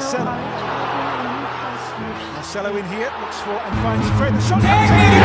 Marcelo. Marcelo in here, looks for and finds Fred. The shot.